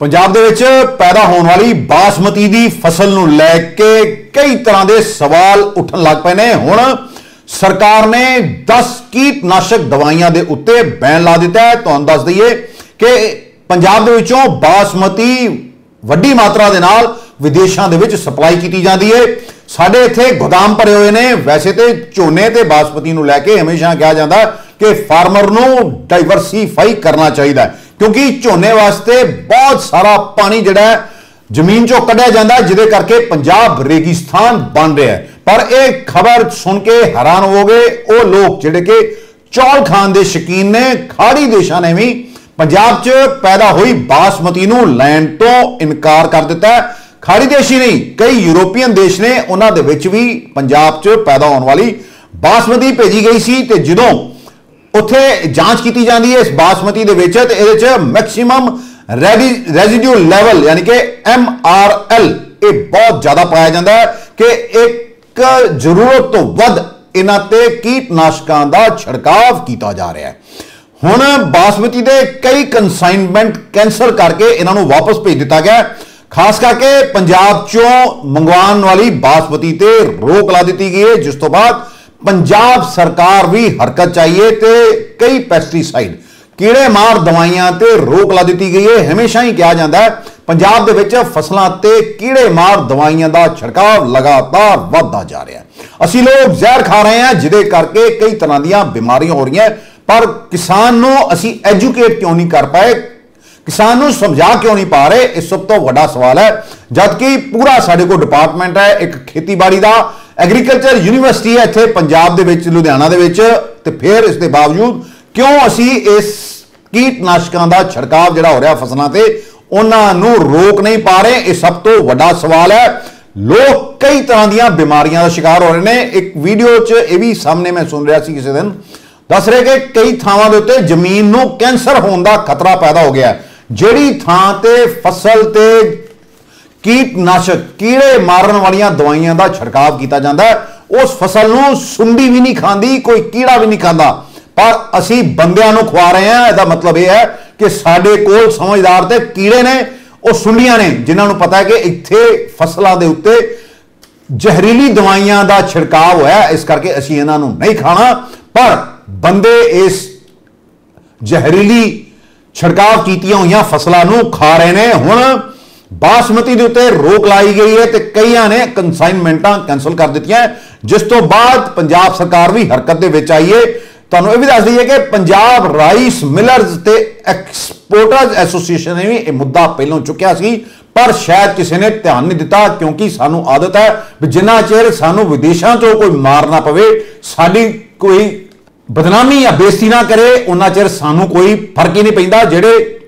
ਪੰਜਾਬ ਦੇ ਵਿੱਚ ਪੈਦਾ ਹੋਣ ਵਾਲੀ ਬਾਸਮਤੀ ਦੀ ਫਸਲ ਨੂੰ ਲੈ ਕੇ ਕਈ ਤਰ੍ਹਾਂ ਦੇ ਸਵਾਲ ਉੱਠਣ ਲੱਗ ਪਏ ਨੇ। ਹੁਣ ਸਰਕਾਰ ਨੇ 10 ਕੀਟਨਾਸ਼ਕ ਦਵਾਈਆਂ ਦੇ ਉੱਤੇ ਬੈਨ ਲਾ ਦਿੱਤਾ ਹੈ। ਤੁਹਾਨੂੰ ਦੱਸ ਦਈਏ ਕਿ ਪੰਜਾਬ ਦੇ ਵਿੱਚੋਂ ਬਾਸਮਤੀ ਵੱਡੀ ਮਾਤਰਾ ਦੇ ਨਾਲ ਵਿਦੇਸ਼ਾਂ ਦੇ ਵਿੱਚ ਸਪਲਾਈ ਕੀਤੀ ਜਾਂਦੀ ਹੈ। ਸਾਡੇ ਇੱਥੇ ਗੋਦਾਮ ਭਰੇ ਹੋਏ ਨੇ। ਵੈਸੇ ਤੇ ਝੋਨੇ ਤੇ ਬਾਸਮਤੀ ਨੂੰ ਲੈ ਕੇ ਹਮੇਸ਼ਾ ਕਿਹਾ ਜਾਂਦਾ ਕਿ ਫਾਰਮਰ ਨੂੰ ਡਾਈਵਰਸਿਫਾਈ ਕਰਨਾ ਚਾਹੀਦਾ ਹੈ। ਕਿਉਂਕਿ ਝੋਨੇ ਵਾਸਤੇ ਬਹੁਤ ਸਾਰਾ ਪਾਣੀ ਜਿਹੜਾ ਜ਼ਮੀਨ ਚੋਂ ਕੱਢਿਆ ਜਾਂਦਾ, ਜਿਹਦੇ ਕਰਕੇ ਪੰਜਾਬ ਰੇਗਿਸਤਾਨ ਬਣ ਰਿਹਾ ਹੈ। ਪਰ ਇਹ ਖਬਰ ਸੁਣ ਕੇ ਹੈਰਾਨ ਹੋ ਗਏ ਉਹ ਲੋਕ, ਜਿਹੜੇ ਕਿ ਚੌਲ ਖਾਣ ਦੇ ਸ਼ਕੀਨ ਨੇ, ਖਾੜੀ ਦੇਸ਼ਾਂ ਨੇ ਵੀ ਪੰਜਾਬ 'ਚ ਪੈਦਾ ਹੋਈ ਬਾਸਮਤੀ ਨੂੰ ਲੈਣ ਤੋਂ ਇਨਕਾਰ ਕਰ ਦਿੱਤਾ ਖਾੜੀ ਦੇਸ਼ ਹੀ ਨਹੀਂ, ਕਈ ਯੂਰੋਪੀਅਨ ਦੇਸ਼ ਨੇ ਉਹਨਾਂ ਦੇ ਵਿੱਚ ਵੀ ਪੰਜਾਬ 'ਚ ਪੈਦਾ ਹੋਣ ਵਾਲੀ ਬਾਸਮਤੀ ਭੇਜੀ ਗਈ ਸੀ ਤੇ ਜਦੋਂ ਉੱਥੇ ਜਾਂਚ ਕੀਤੀ ਜਾਂਦੀ ਹੈ ਇਸ ਬਾਸਮਤੀ ਦੇ ਵਿੱਚ ਤੇ ਇਹਦੇ 'ਚ ਮੈਕਸਿਮਮ ਰੈਜ਼ੀਡਿਊ ਲੈਵਲ ਯਾਨੀ ਕਿ ਐਮ ਆਰ ਐਲ ਇਹ ਬਹੁਤ ਜ਼ਿਆਦਾ ਪਾਇਆ ਜਾਂਦਾ ਹੈ ਕਿ ਇੱਕ ਜ਼ਰੂਰਤ ਤੋਂ ਵੱਧ ਇਹਨਾਂ ਤੇ ਕੀਟਨਾਸ਼ਕਾਂ ਦਾ ਛਿੜਕਾਵ ਕੀਤਾ ਜਾ ਰਿਹਾ ਹੈ। ਹੁਣ ਬਾਸਮਤੀ ਦੇ ਕਈ ਕਨਸਾਈਨਮੈਂਟ ਕੈਂਸਲ ਕਰਕੇ ਇਹਨਾਂ ਨੂੰ ਵਾਪਸ ਭੇਜ ਦਿੱਤਾ ਗਿਆ ਖਾਸ ਕਰਕੇ ਪੰਜਾਬ ਚੋਂ ਮੰਗਵਾਉਣ ਵਾਲੀ ਬਾਸਮਤੀ ਤੇ ਰੋਕ ਲਾ ਦਿੱਤੀ ਗਈ ਹੈ। ਜਿਸ ਤੋਂ ਬਾਅਦ ਪੰਜਾਬ ਸਰਕਾਰ ਵੀ ਹਰਕਤ ਚਾਹੀਏ ਤੇ ਕਈ ਪੈਸਟੀਸਾਈਡ ਕੀੜੇ ਮਾਰ ਦਵਾਈਆਂ ਤੇ ਰੋਕ ਲਾ ਦਿੱਤੀ ਗਈ ਹੈ ਹਮੇਸ਼ਾ ਹੀ ਕਿਹਾ ਜਾਂਦਾ ਹੈ, ਪੰਜਾਬ ਦੇ ਵਿੱਚ ਫਸਲਾਂ ਤੇ ਕੀੜੇ ਮਾਰ ਦਵਾਈਆਂ ਦਾ ਛਿੜਕਾਅ ਲਗਾਤਾਰ ਵੱਧਦਾ ਜਾ ਰਿਹਾ ਹੈ। ਅਸੀਂ ਲੋਕ ਜ਼ਹਿਰ ਖਾ ਰਹੇ ਹਾਂ, ਜਿਹਦੇ ਕਰਕੇ ਕਈ ਤਰ੍ਹਾਂ ਦੀਆਂ ਬਿਮਾਰੀਆਂ ਹੋ ਰਹੀਆਂ। ਪਰ ਕਿਸਾਨ ਨੂੰ ਅਸੀਂ ਐਜੂਕੇਟ ਕਿਉਂ ਨਹੀਂ ਕਰ ਪਾਏ? ਕਿਸਾਨ ਨੂੰ ਸਮਝਾ ਕਿਉਂ ਨਹੀਂ ਪਾ ਰਹੇ? ਇਸ ਸਭ ਤੋਂ ਵੱਡਾ ਸਵਾਲ ਹੈ। ਜਦਕਿ ਪੂਰਾ ਸਾਡੇ ਕੋਲ ਡਿਪਾਰਟਮੈਂਟ ਹੈ, ਇੱਕ ਖੇਤੀਬਾੜੀ ਦਾ ਐਗਰੀਕਲਚਰ ਯੂਨੀਵਰਸਿਟੀ ਹੈ ਇੱਥੇ, ਪੰਜਾਬ ਦੇ ਵਿੱਚ, ਲੁਧਿਆਣਾ ਦੇ ਵਿੱਚ, ਤੇ ਫਿਰ ਇਸ ਦੇ ਬਾਵਜੂਦ ਕਿਉਂ ਅਸੀਂ ਇਸ ਕੀਟਨਾਸ਼ਕਾਂ ਦਾ ਛਿੜਕਾਅ ਜਿਹੜਾ ਹੋ ਰਿਹਾ ਫਸਲਾਂ ਤੇ, ਉਹਨਾਂ ਨੂੰ ਰੋਕ ਨਹੀਂ ਪਾ ਰਹੇ? ਇਹ ਸਭ ਤੋਂ ਵੱਡਾ ਸਵਾਲ ਹੈ। ਲੋਕ ਕਈ ਤਰ੍ਹਾਂ ਦੀਆਂ ਬਿਮਾਰੀਆਂ ਦਾ ਸ਼ਿਕਾਰ ਹੋ ਰਹੇ ਨੇ। ਇੱਕ ਵੀਡੀਓ 'ਚ ਇਹ ਵੀ ਸਾਹਮਣੇ ਮੈਂ ਸੁਣ ਰਿਹਾ ਸੀ ਕਿਸੇ ਦਿਨ। ਦੱਸ ਰਹੇ ਕਿ ਕਈ ਥਾਵਾਂ ਦੇ ਉੱਤੇ ਜ਼ਮੀਨ ਨੂੰ ਕੈਂਸਰ ਹੋਣ ਦਾ ਖਤਰਾ ਪੈਦਾ ਹੋ ਗਿਆ ਜਿਹੜੀ ਥਾਂ ਤੇ ਫਸਲ ਤੇ ਕੀਟਨਾਸ਼ਕ ਕੀੜੇ ਮਾਰਨ ਵਾਲੀਆਂ ਦਵਾਈਆਂ ਦਾ ਛਿੜਕਾਅ ਕੀਤਾ ਜਾਂਦਾ ਹੈ। ਉਸ ਫਸਲ ਨੂੰ ਸੁੰਡੀ ਵੀ ਨਹੀਂ ਖਾਂਦੀ, ਕੋਈ ਕੀੜਾ ਵੀ ਨਹੀਂ ਖਾਂਦਾ। ਪਰ ਅਸੀਂ ਬੰਦਿਆਂ ਨੂੰ ਖਵਾ ਰਹੇ ਹਾਂ, ਇਹਦਾ ਮਤਲਬ ਇਹ ਹੈ ਕਿ ਸਾਡੇ ਕੋਲ ਸਮਝਦਾਰ ਤੇ ਕੀੜੇ ਨੇ, ਉਹ ਸੁੰਡੀਆਂ ਨੇ, ਜਿਨ੍ਹਾਂ ਨੂੰ ਪਤਾ ਹੈ ਕਿ ਇੱਥੇ ਫਸਲਾਂ ਦੇ ਉੱਤੇ ਜ਼ਹਿਰੀਲੀ ਦਵਾਈਆਂ ਦਾ ਛਿੜਕਾਅ ਹੋਇਆ ਇਸ ਕਰਕੇ ਅਸੀਂ ਇਹਨਾਂ ਨੂੰ ਨਹੀਂ ਖਾਣਾ। ਪਰ ਬੰਦੇ ਇਸ ਜ਼ਹਿਰੀਲੀ ਛਿੜਕਾਅ ਕੀਤੀਆਂ ਹੋਈਆਂ ਫਸਲਾਂ ਨੂੰ ਖਾ ਰਹੇ ਨੇ। ਹੁਣ ਬਾਸਮਤੀ ਦੇ ਉੱਤੇ ਰੋਕ ਲਾਈ ਗਈ ਹੈ ਤੇ ਕਈਆਂ ਨੇ ਕਨਸਾਈਨਮੈਂਟਾਂ ਕੈਨਸਲ ਕਰ ਦਿੱਤੀਆਂ ਜਿਸ ਤੋਂ ਬਾਅਦ ਪੰਜਾਬ ਸਰਕਾਰ ਵੀ ਹਰਕਤ ਦੇ ਵਿੱਚ ਆਈ ਹੈ। ਤੁਹਾਨੂੰ ਇਹ ਵੀ ਦੱਸ ਦਈਏ ਕਿ ਪੰਜਾਬ ਰਾਈਸ ਮਿਲਰਸ ਤੇ ਐਕਸਪੋਰਟਰਸ ਐਸੋਸੀਏਸ਼ਨ ਨੇ ਵੀ ਇਹ ਮੁੱਦਾ ਪਹਿਲਾਂ ਚੁੱਕਿਆ ਸੀ, ਪਰ ਸ਼ਾਇਦ ਕਿਸੇ ਨੇ ਧਿਆਨ ਨਹੀਂ ਦਿੱਤਾ ਕਿਉਂਕਿ ਸਾਨੂੰ ਆਦਤ ਹੈ ਵੀ ਜਿੰਨਾ ਚਿਰ ਸਾਨੂੰ ਵਿਦੇਸ਼ਾਂ ਤੋਂ ਕੋਈ ਮਾਰ ਨਾ ਪਵੇ, ਸਾਡੀ ਕੋਈ ਬਦਨਾਮੀ ਜਾਂ ਬੇਇੱਜ਼ਤੀ ਨਾ ਕਰੇ ਉਹਨਾਂ ਚਿਰ ਸਾਨੂੰ ਕੋਈ ਫ਼ਰਕ ਹੀ ਨਹੀਂ ਪੈਂਦਾ ਜਿਹੜੇ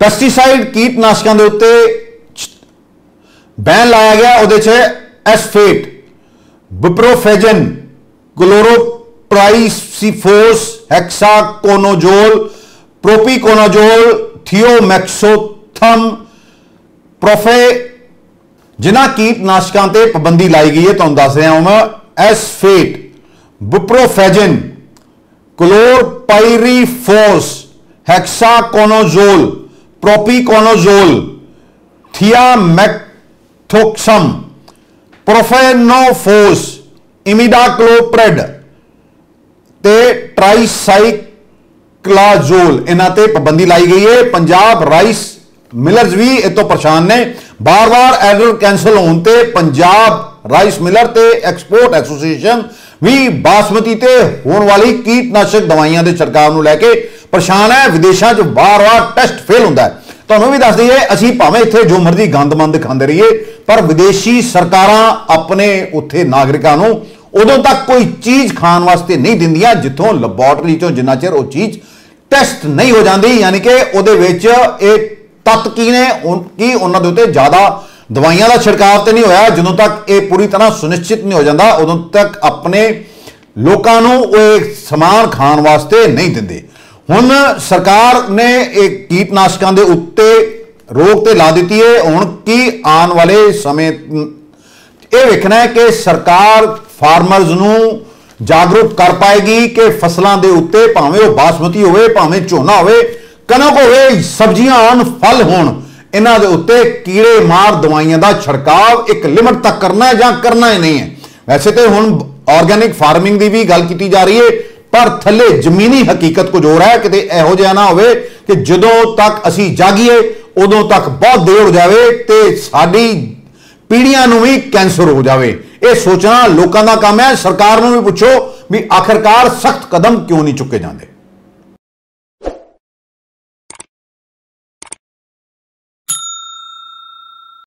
ਪੈਸਟੀਸਾਈਡ ਕੀਟਨਾਸ਼ਕਾਂ ਦੇ ਉੱਤੇ ਬੈਨ ਲਾਇਆ ਗਿਆ, ਉਹਦੇ 'ਚ ਐਸਫੇਟ, ਬੁਪਰੋਫੈਜਨ, ਕਲੋਰੋਪ੍ਰਾਈਸੀਫੋਸ, ਹੈਕਸਾਕੋਨੋਜੋਲ, ਪ੍ਰੋਪੀਕੋਨੋਜੋਲ, ਥੀਓਮੈਕਸੋਥਮ, ਪ੍ਰੋਫੇ, ਜਿਨ੍ਹਾਂ ਕੀਟਨਾਸ਼ਕਾਂ ਤੇ ਪਾਬੰਦੀ ਲਾਈ ਗਈ ਹੈ, ਤੁਹਾਨੂੰ ਦੱਸ ਰਿਹਾ ਹਾਂ ਮੈਂ, ਐਸਫੇਟ, ਬੁਪਰੋਫੈਜਨ ਕਲੋਰਪਾਇਰੀਫੋਸ ਹੈਕਸਾਕੋਨੋਜ਼ੋਲ ਪ੍ਰੋਪੀਕੋਨੋਜ਼ੋਲ ਥੀਆਮੈਕਥੋਕਸਮ ਪ੍ਰੋਫੈਨੋਫੋਸ ਇਮਿਡਾਕਲੋਪ੍ਰੈਡ ਤੇ ਟ੍ਰਾਈਸਾਈਕਲਾਜ਼ੋਲ ਇਹਨਾਂ ਤੇ ਪਾਬੰਦੀ ਲਾਈ ਗਈ ਹੈ। ਪੰਜਾਬ ਰਾਈਸ ਮਿਲਰਸ ਵੀ ਇਹ ਤੋਂ ਪਰੇਸ਼ਾਨ ਨੇ। ਬਾਰ-ਬਾਰ ਆਰਡਰ ਕੈਨਸਲ ਹੋਣ ਤੇ ਪੰਜਾਬ ਰਾਈਸ ਮਿਲਰ ਤੇ ਐਕਸਪੋਰਟ ਐਸੋਸੀਏਸ਼ਨ ਵੀ ਬਾਸਮਤੀ ਤੇ ਹੋਣ ਵਾਲੀ ਕੀਟਨਾਸ਼ਕ ਦਵਾਈਆਂ ਦੇ ਛਿੜਕਾਅ ਨੂੰ ਲੈ ਕੇ ਪਰੇਸ਼ਾਨ ਹੈ, ਵਿਦੇਸ਼ਾਂ 'ਚ ਵਾਰ-ਵਾਰ ਟੈਸਟ ਫੇਲ ਹੁੰਦਾ ਤੁਹਾਨੂੰ ਵੀ ਦੱਸ ਦਈਏ, ਅਸੀਂ ਭਾਵੇਂ ਇੱਥੇ ਜੋ ਮਰਜ਼ੀ ਗੰਦਮੰਦ ਖਾਂਦੇ ਰਹੀਏ, ਪਰ ਵਿਦੇਸ਼ੀ ਸਰਕਾਰਾਂ ਆਪਣੇ ਉੱਥੇ ਨਾਗਰਿਕਾਂ ਨੂੰ ਉਦੋਂ ਤੱਕ ਕੋਈ ਚੀਜ਼ ਖਾਣ ਵਾਸਤੇ ਨਹੀਂ ਦਿੰਦੀਆਂ, ਜਿੱਥੋਂ ਲੈਬੋਰਟਰੀ ਚੋਂ ਜਿੰਨਾ ਚਿਰ ਉਹ ਚੀਜ਼ ਟੈਸਟ ਨਹੀਂ ਹੋ ਜਾਂਦੀ, ਯਾਨੀ ਕਿ ਉਹਦੇ ਵਿੱਚ ਇਹ ਤੱਤ ਕੀ ਨੇ ਕੀ ਉਹਨਾਂ ਦੇ ਉੱਤੇ ਜ਼ਿਆਦਾ ਦਵਾਈਆਂ ਦਾ ਛਿੜਕਾਅ ਤੇ ਨਹੀਂ ਹੋਇਆ, ਜਦੋਂ ਤੱਕ ਇਹ ਪੂਰੀ ਤਰ੍ਹਾਂ ਸੁਨਿਸ਼ਚਿਤ ਨਹੀਂ ਹੋ ਜਾਂਦਾ, ਉਦੋਂ ਤੱਕ ਆਪਣੇ ਲੋਕਾਂ ਨੂੰ ਉਹ ਸਮਾਨ ਖਾਣ ਵਾਸਤੇ ਨਹੀਂ ਦਿੰਦੇ। ਹੁਣ ਸਰਕਾਰ ਨੇ ਇਹ ਕੀਟਨਾਸ਼ਕਾਂ ਦੇ ਉੱਤੇ ਰੋਕ ਤੇ ਲਾ ਦਿੱਤੀ ਹੈ। ਹੁਣ ਕੀ ਆਉਣ ਵਾਲੇ ਸਮੇਂ, ਇਹ ਵੇਖਣਾ ਹੈ ਕਿ ਸਰਕਾਰ ਫਾਰਮਰਜ਼ ਨੂੰ ਜਾਗਰੂਕ ਕਰ ਪਾਏਗੀ ਕਿ ਫਸਲਾਂ ਦੇ ਉੱਤੇ ਭਾਵੇਂ ਉਹ ਬਾਸਮਤੀ ਹੋਵੇ, ਭਾਵੇਂ ਝੋਨਾ ਹੋਵੇ, ਕਣਕ ਹੋਵੇ, ਸਬਜ਼ੀਆਂ ਆਣ ਫਲ ਹੋਣ, ਇਹਨਾਂ ਦੇ ਉੱਤੇ ਕੀੜੇ ਮਾਰ, ਦਵਾਈਆਂ ਦਾ ਛੜਕਾਵ ਇੱਕ ਲਿਮਟ ਤੱਕ ਕਰਨਾ ਹੈ ਜਾਂ ਕਰਨਾ ਹੀ ਨਹੀਂ ਹੈ। ਵੈਸੇ ਤੇ ਹੁਣ ਆਰਗੈਨਿਕ ਫਾਰਮਿੰਗ ਦੀ ਵੀ ਗੱਲ ਕੀਤੀ ਜਾ ਰਹੀ ਹੈ। ਪਰ ਥੱਲੇ ਜ਼ਮੀਨੀ ਹਕੀਕਤ ਕੁਝ ਹੋਰ ਹੈ, ਕਿਤੇ ਇਹੋ ਜਿਹਾ ਨਾ ਹੋਵੇ ਕਿ ਜਦੋਂ ਤੱਕ ਅਸੀਂ ਜਾਗੀਏ, ਉਦੋਂ ਤੱਕ ਬਹੁਤ ਦੇਰ ਹੋ ਜਾਵੇ ਤੇ ਸਾਡੀ ਪੀੜ੍ਹੀਆਂ ਨੂੰ ਵੀ ਕੈਂਸਰ ਹੋ ਜਾਵੇ। ਇਹ ਸੋਚਣਾ ਲੋਕਾਂ ਦਾ ਕੰਮ ਹੈ। ਸਰਕਾਰ ਨੂੰ ਵੀ ਪੁੱਛੋ ਵੀ ਆਖਰਕਾਰ ਸਖਤ ਕਦਮ ਕਿਉਂ ਨਹੀਂ ਚੁੱਕੇ ਜਾਂਦੇ?